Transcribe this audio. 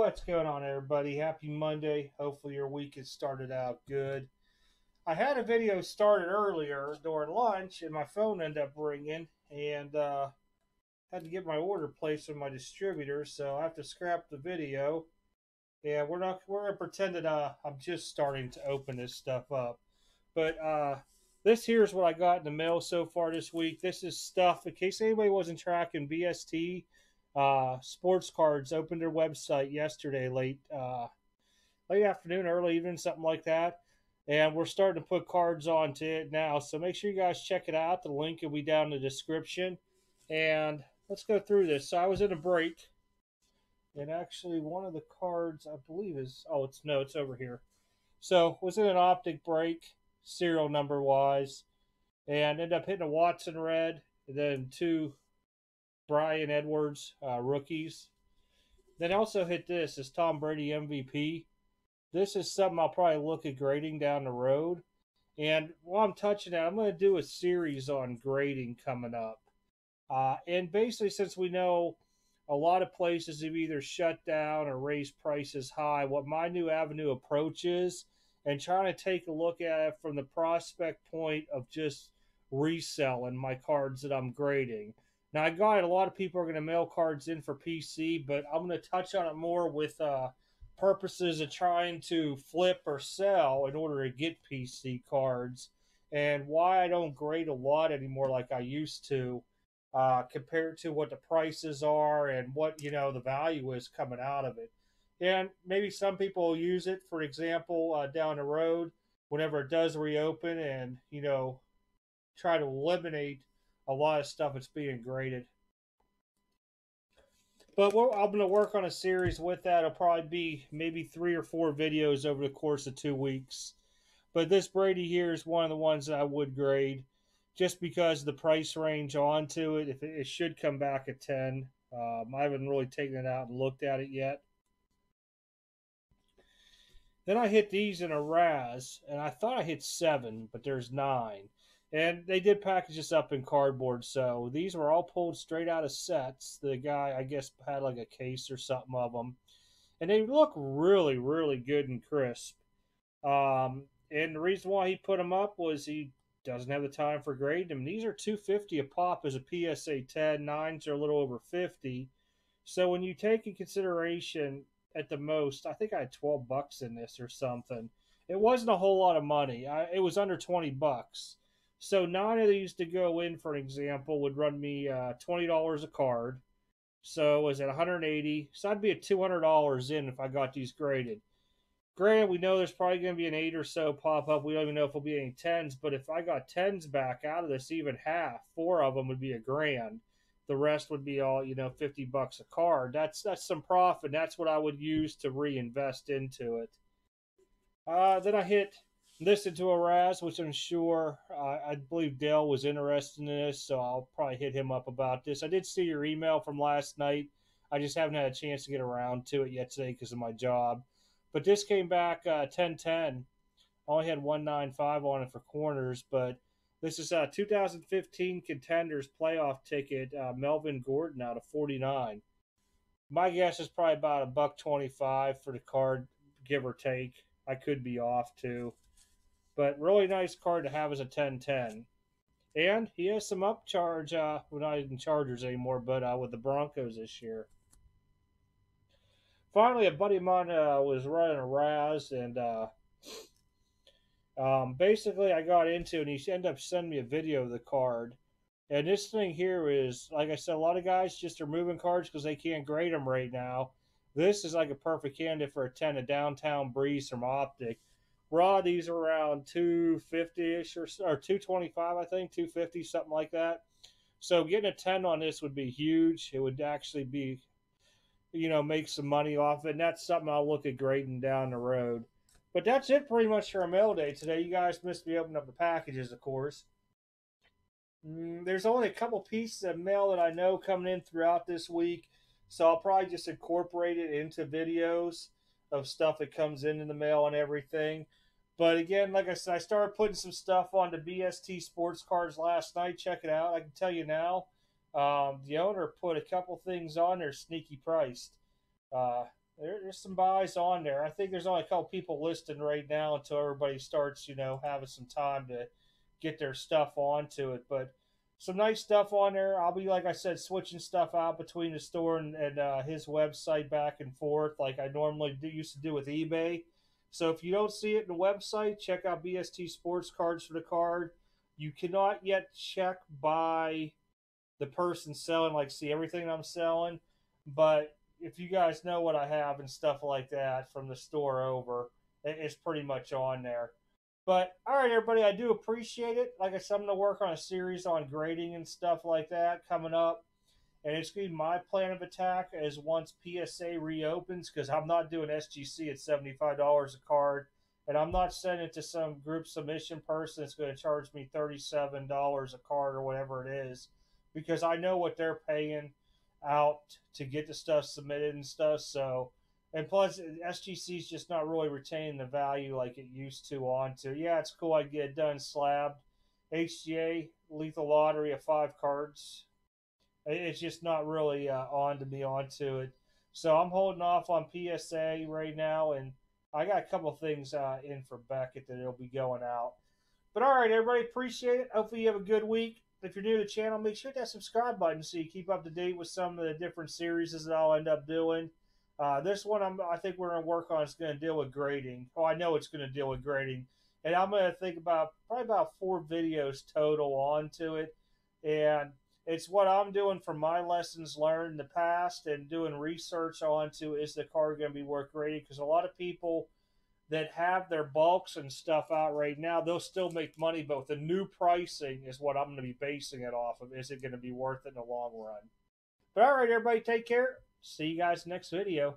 What's going on, everybody? Happy Monday. Hopefully, your week has started out good. I had a video started earlier during lunch, and my phone ended up ringing, and uh, had to get my order placed with my distributor, so I have to scrap the video. Yeah, we're not. We're gonna pretend that uh, I'm just starting to open this stuff up, but uh, this here is what I got in the mail so far this week. This is stuff in case anybody wasn't tracking BST uh, sports cards opened their website yesterday late uh, late afternoon, early evening, something like that. And we're starting to put cards onto it now. So make sure you guys check it out. The link will be down in the description. And let's go through this. So I was in a break. And actually one of the cards I believe is oh it's no, it's over here. So was in an optic break, serial number wise, and end up hitting a Watson red, and then two Bryan Edwards uh, rookies. Then also hit this is Tom Brady MVP. This is something I'll probably look at grading down the road. And while I'm touching that, I'm going to do a series on grading coming up. Uh, and basically, since we know a lot of places have either shut down or raised prices high, what my new avenue approach is, and trying to take a look at it from the prospect point of just reselling my cards that I'm grading. Now, I got it. A lot of people are going to mail cards in for PC, but I'm going to touch on it more with uh, purposes of trying to flip or sell in order to get PC cards and why I don't grade a lot anymore like I used to uh, compared to what the prices are and what, you know, the value is coming out of it. And maybe some people use it, for example, uh, down the road whenever it does reopen and, you know, try to eliminate a lot of stuff that's being graded. But I'm going to work on a series with that. It'll probably be maybe three or four videos over the course of two weeks. But this Brady here is one of the ones that I would grade just because the price range onto it. If it, should come back at 10. Um, I haven't really taken it out and looked at it yet. Then I hit these in a Raz, and I thought I hit seven, but there's nine. And they did package this up in cardboard, so these were all pulled straight out of sets. The guy, I guess, had like a case or something of them, and they look really, really good and crisp. Um, and the reason why he put them up was he doesn't have the time for grading them. These are 250 a pop as a PSA 10. Nines are a little over 50. So when you take in consideration at the most, I think I had 12 bucks in this or something. It wasn't a whole lot of money. I, it was under 20 bucks. So nine of these to go in, for an example, would run me uh, twenty dollars a card. So is it 180? So I'd be at two hundred dollars in if I got these graded. Granted, we know there's probably going to be an eight or so pop up. We don't even know if there'll be any tens, but if I got tens back out of this, even half, four of them would be a grand. The rest would be all you know, fifty bucks a card. That's that's some profit. That's what I would use to reinvest into it. Uh, then I hit listen to a Raz, which I'm sure uh, I believe Dale was interested in this, so I'll probably hit him up about this. I did see your email from last night. I just haven't had a chance to get around to it yet today because of my job. But this came back uh, 1010. Only had 195 on it for corners, but this is a 2015 contenders playoff ticket. Uh, Melvin Gordon out of 49. My guess is probably about a buck 25 for the card, give or take. I could be off too. But really nice card to have as a 10-10. And he has some upcharge, uh, well, not in Chargers anymore, but uh, with the Broncos this year. Finally, a buddy of mine uh, was running a Raz, and uh, um, basically I got into, and he ended up sending me a video of the card. And this thing here is, like I said, a lot of guys just are moving cards because they can't grade them right now. This is like a perfect candidate for a 10 a downtown Brees from Optic. Raw, these are around 250 ish or, or 225, I think, 250, something like that. So getting a 10 on this would be huge. It would actually be, you know, make some money off it. And that's something I'll look at grading down the road. But that's it pretty much for a mail day today. You guys missed me opening up the packages, of course. Mm, there's only a couple pieces of mail that I know coming in throughout this week. So I'll probably just incorporate it into videos of stuff that comes in in the mail and everything. But again, like I said, I started putting some stuff on the BST sports cards last night. Check it out. I can tell you now, um, the owner put a couple things on there sneaky priced. Uh, there, there's some buys on there. I think there's only a couple people listing right now until everybody starts, you know, having some time to get their stuff onto it. But some nice stuff on there. I'll be like I said, switching stuff out between the store and, and uh, his website back and forth, like I normally do, used to do with eBay. So if you don't see it in the website, check out BST Sports Cards for the card. You cannot yet check by the person selling, like see everything I'm selling, but if you guys know what I have and stuff like that from the store over, it's pretty much on there. But all right, everybody, I do appreciate it. Like I said, I'm to work on a series on grading and stuff like that coming up. And it's going to be my plan of attack as once PSA reopens because I'm not doing SGC at $75 a card. And I'm not sending it to some group submission person that's going to charge me $37 a card or whatever it is because I know what they're paying out to get the stuff submitted and stuff. So, and plus, SGC is just not really retaining the value like it used to. on to. yeah, it's cool. I get it done slabbed. HGA lethal lottery of five cards. It's just not really uh, on to me onto it. So I'm holding off on PSA right now, and I got a couple things uh, in for Beckett that it'll be going out. But all right, everybody, appreciate it. Hopefully you have a good week if you're new to the channel, make sure that subscribe button so you keep up to date with some of the different series that I'll end up doing. Uh, this one, I'm, I think we're going to work on is going to deal with grading. Oh, I know it's going to deal with grading. And I'm going to think about probably about four videos total onto it. And it's what I'm doing from my lessons learned in the past and doing research onto is the car going to be worth grading? Because a lot of people – that have their bulks and stuff out right now, they'll still make money, but with the new pricing is what I'm going to be basing it off of. Is it going to be worth it in the long run? But all right, everybody, take care. See you guys next video.